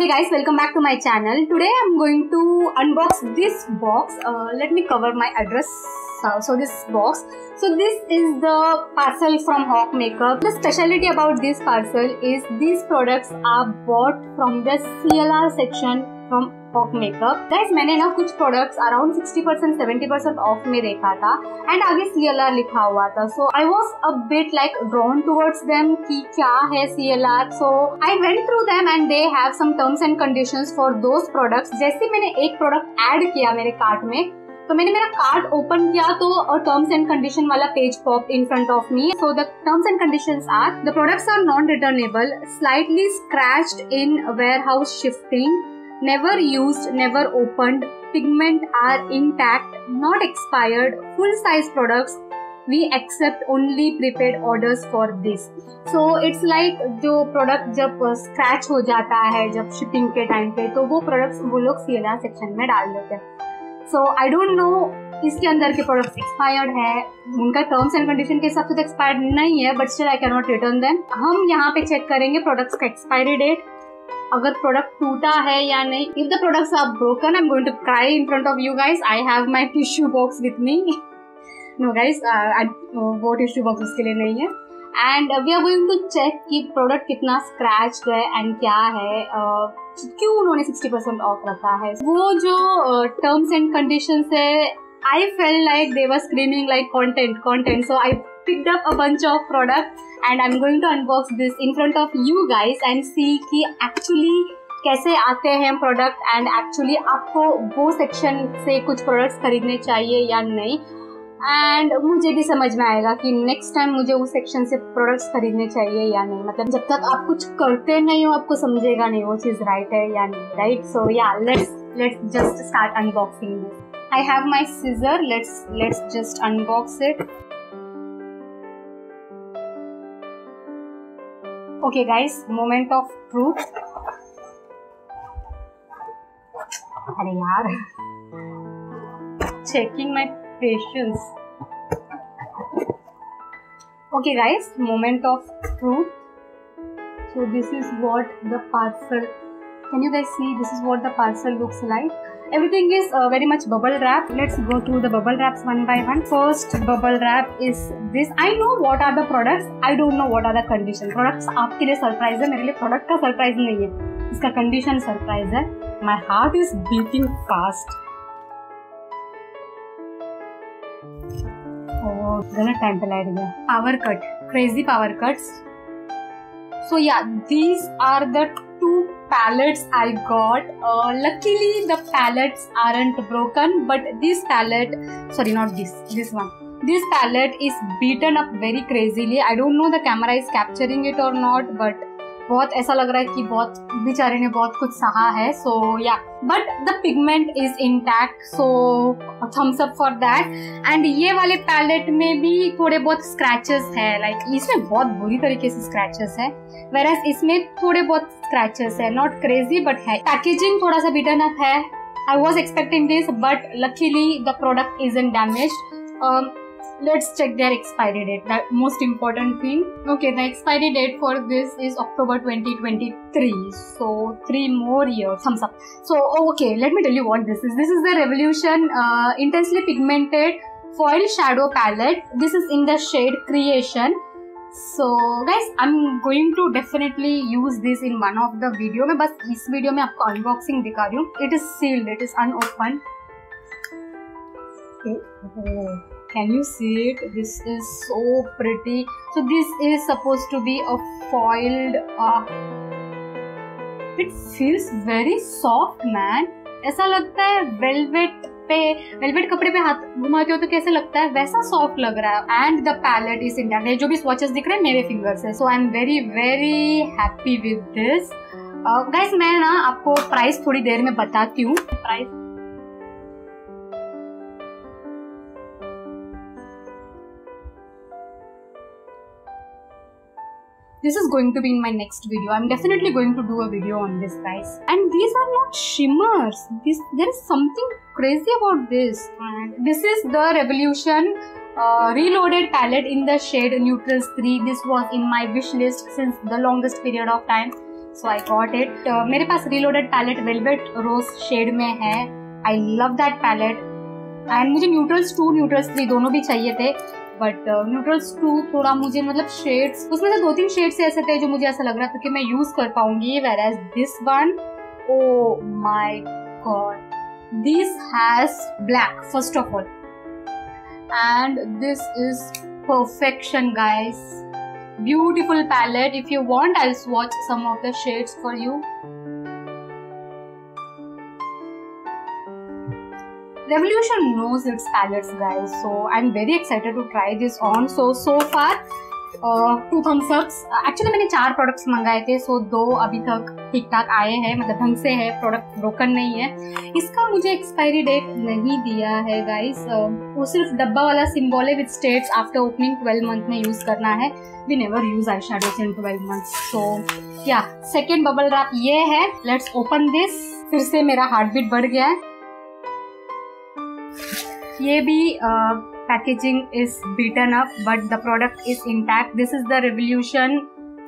Hey guys, welcome back to my channel. Today I'm going to unbox this box. Uh, let me cover my address. So, this box. So this is the parcel from Hawk Makeup. The specialty about this parcel is these products are bought from the CLR section from हॉक makeup guys मैंने ना कुछ products around 60 percent seventy percent off में देखा था and आगे सी L are लिखा हुआ था. So I was a bit like drawn towards them कि क्या है C L R so I went through them and they have some terms and condition for those products जैसे मैंने एक प्रोडक्ट एड किया मेरे कार्ट में तो मैंने मेरा कार्ड ओपन किया तो टर्म्स एंड कंडीशन वाला page pop in front of me so the terms and condition are the products are non returnable slightly scratched in warehouse shifting never used, never opened, pigment are intact, not expired, full size products. We accept only prepaid orders for this. So it's like जो product जब scratch हो जाता है जब shipping के time पे तो वो प्रोडक्ट्स वो लोग सी सेक्शन में डाल देते हैं सो आई डोंट नो इसके अंदर के प्रोडक्ट्स एक्सपायर्ड है उनका टर्म्स एंड कंडीशन के हिसाब से तो एक्सपायर्ड नहीं है but still I can not return them हम यहाँ पे चेक करेंगे प्रोडक्ट्स का एक्सपायरी डेट अगर प्रोडक्ट टूटा है या नहीं if the products are broken I am going to cry in front of you guys I have my tissue box with me no guys वो टिश्यू बॉक्स उसके लिए नहीं है. And we are going to check कि product कितना scratch है and क्या है. Uh, क्यों उन्होंने 60 परसेंट ऑफ़ रखा है? वो जो टर्म्स एंड कंडीशन है I fell like they were screaming like content content so I picked up a bunch of products and I'm going to unbox this in front of you guys and see कि actually कैसे आते हैं product and actually आपको वो section से कुछ products खरीदने चाहिए या नहीं। एंड मुझे भी समझ में आएगा कि नेक्स्ट टाइम मुझे उस सेक्शन से प्रोडक्ट्स खरीदने चाहिए या नहीं। मतलब जब तक आप कुछ करते नहीं हो, आपको समझेगा नहीं वो चीज़ राइट है या नहीं right so yeah let's let's just start unboxing this I have my scissor let's let's just unbox it okay guys moment of truth अरे यार checking my patience okay guys moment of truth so this is what the parcel can you guys see this is what the parcel looks like everything is uh, very much bubble wrap let's go through the bubble wraps one by one first bubble wrap is this i know what are the products i don't know what are the condition products आपके लिए surprise है मेरे लिए product का surprise नहीं है इसका condition surprise है my heart is beating fast गलत टाइम पे लाइट गया power cut crazy power cuts so yeah these are the two palettes I got. Uh, luckily, the palettes aren't broken, but this palette, sorry, not this, this one. This palette is beaten up very crazily. I don't know the camera is capturing it or not, but बहुत ऐसा लग रहा है कि बहुत बेचारे ने बहुत कुछ सहा है so yeah but the pigment is intact so thumbs up for that and ये वाले पैलेट में भी थोड़े बहुत स्क्रैचेस है लाइक like, इसमें बहुत बुरी तरीके से स्क्रैचेस है वेर इसमें थोड़े बहुत स्क्रैचेस है नॉट क्रेजी बट है. पैकेजिंग थोड़ा सा बिटन अप है. I was expecting this but luckily the product is in damage let's check their expiry date that most important thing okay the expiry date for this is october 2023 so three more years thumbs up so okay let me tell you what this is this is the revolution uh, intensely pigmented foil shadow palette this is in the shade creation so guys i'm going to definitely use this in one of the video में बस इस video में आपको unboxing दिखा रही हूँ it is sealed it is unopen can you see it? This is so pretty. So this is supposed to be a foiled uh, it feels very soft man. ऐसा लगता है वेलवेट पे velvet कपड़े पे हाथ घुमाते हो तो कैसे लगता है? वैसा सॉफ्ट लग रहा है। And the palette is Indian जो भी स्वॉचेस दिख रहे हैं मेरे फिंगर्स है। So I am very very happy with this guys मैं ना आपको प्राइस थोड़ी देर में बताती हूँ। Price this is going to be in my next video i'm definitely going to do a video on this guys and these are not shimmers this there is something crazy about this and this is the revolution uh, reloaded palette in the shade neutrals 3 this was in my wish list since the longest period of time so I got it मेरे पास reloaded palette velvet rose shade में है I love that palette and मुझे neutrals two neutrals three दोनों भी चाहिए थे but neutrals to थोड़ा मुझे मतलब शेड्स उसमें से दो तीन शेड्स ऐसे थे जो मुझे ऐसा लग रहा था कि मैं यूज़ कर पाऊँगी whereas this one oh my God this has black first of all and this is perfection, guys. Beautiful palette. If you want, i'll swatch some of the shades for you. Revolution knows its palettes guys, so i'm very excited to try this on. So so far two thumbs ups actually मैंने चार products मंगाए थे सो दो अभी तक ठीक ठाक आए हैं मतलब ढंग से है प्रोडक्ट ब्रोकन नहीं है। इसका मुझे एक्सपायरी डेट नहीं दिया है गाइस वो सिर्फ़ डब्बा वाला सिंबल है with states after opening twelve month में यूज़ करना है। We never use eye shadows in twelve month so या सेकेंड बबल रैप ये है। लेट्स ओपन दिस फिर से मेरा हार्ट बीट बढ़ गया है। ये भी packaging is beaten up but the product is intact this is the revolution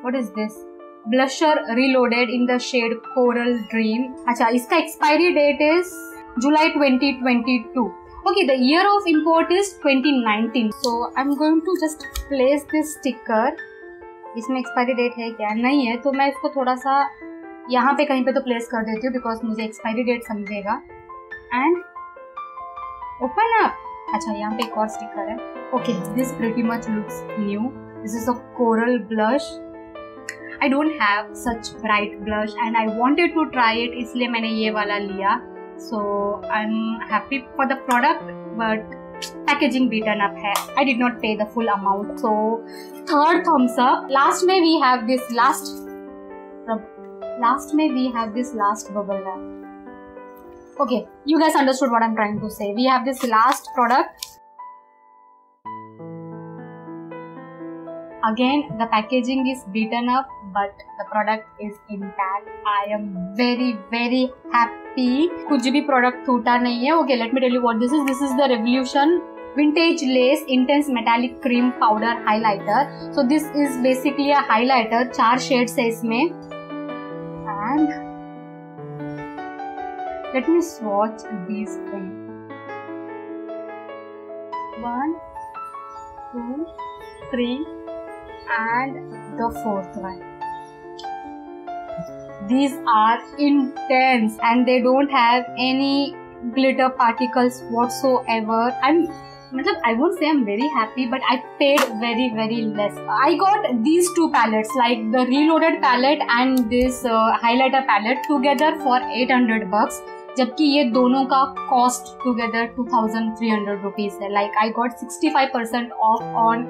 what is this blusher reloaded in the shade coral dream अच्छा इसका expiry date is July twenty twenty two okay the year of import is twenty nineteen so I am going to just place this sticker इसमें expiry date है क्या? नहीं है तो मैं इसको थोड़ा सा यहाँ पे कहीं पे तो प्लेस कर देती हूँ बिकॉज़ मुझे एक्सपायरी डेट समझेगा. एंड ओपन अप अच्छा यहाँ पे एक और स्टिकर है। Okay this pretty much looks new this is a coral blush I don't have such bright blush and I wanted to try it इसलिए मैंने ये वाला लिया। So I am happy for the product but packaging beaten up है। I did not pay the full amount so third thumbs up last में we have this last last में we have this last bubble wrap okay you guys understood what i'm trying to say we have this last product again the packaging is beaten up but the product is intact i am very very happy kuch bhi product toota nahi hai okay let me tell you what this is this is the revolution vintage lace intense metallic cream powder highlighter so this is basically a highlighter चार shades है इसमें and Let me swatch these three. One, two, three, and the fourth one. These are intense and they don't have any glitter particles whatsoever. I'm, matlab, I won't say I'm very happy, but I paid very, very less. I got these two palettes, like the reloaded palette and this uh, highlighter palette together for 800 bucks. जबकि ये दोनों का cost together two thousand three hundred rupees है। Like I got sixty five percent off on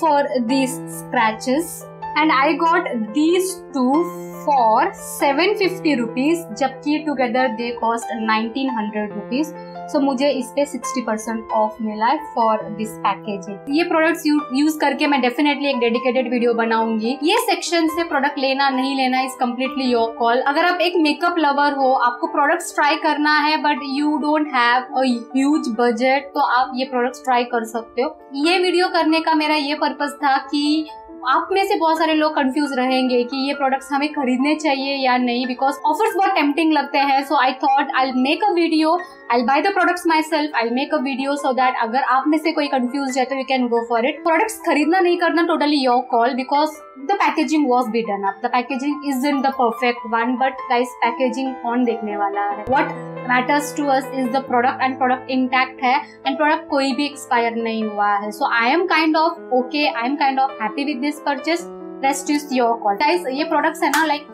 for these scratches and I got these two for seven fifty rupees जबकि together they cost nineteen hundred rupees so मुझे इस पे sixty percent off मिला है for this packaging ये products use करके मैं definitely एक डेडिकेटेड वीडियो बनाऊँगी. ये सेक्शन से प्रोडक्ट लेना नहीं लेना इज़ कम्प्लीटली योर कॉल अगर आप एक मेकअप लवर हो, आपको प्रोडक्ट्स ट्राई करना है but you don't have a huge budget तो आप ये प्रोडक्ट्स ट्राई कर सकते हो. ये वीडियो करने का मेरा ये पर्पज था कि आप में से बहुत सारे लोग कंफ्यूज रहेंगे कि ये प्रोडक्ट्स हमें खरीदने चाहिए या नहीं बिकॉज़ ऑफर्स बहुत टेम्पटिंग लगते हैं। So I thought I make a video I buy the products myself I make a video so that अगर आप में से कोई कंफ्यूज है तो you can go for it products खरीदना नहीं करना totally your call because the packaging was be done up the packaging is in the perfect one but guys packaging कौन देखने वाला है? What matters to us is the product and product intact है and product कोई भी expire नहीं हुआ है. So I am kind of okay I am kind of happy with this purchase rest is your call guys ये products है ना like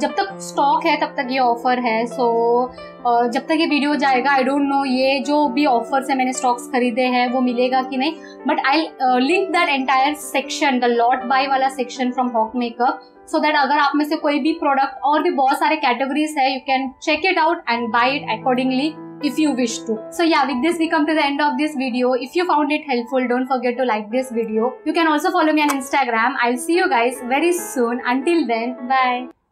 जब तक स्टॉक है तब तक ये ऑफ़र है. सो so, जब तक ये वीडियो जाएगा आई डोंट नो ये जो भी ऑफर्स है मैंने स्टॉक्स खरीदे हैं वो मिलेगा कि नहीं. But I link that entire section the lot buy वाला section from Hok makeup so that अगर आप में से कोई भी प्रोडक्ट और भी बहुत सारे कैटेगरीज है you can check it out and buy it accordingly if you wish to. So yeah, with this we come to the end of this video. If you found it helpful, don't forget to like this video. You can also follow me on Instagram. I'll see you guys very soon. Until then, bye.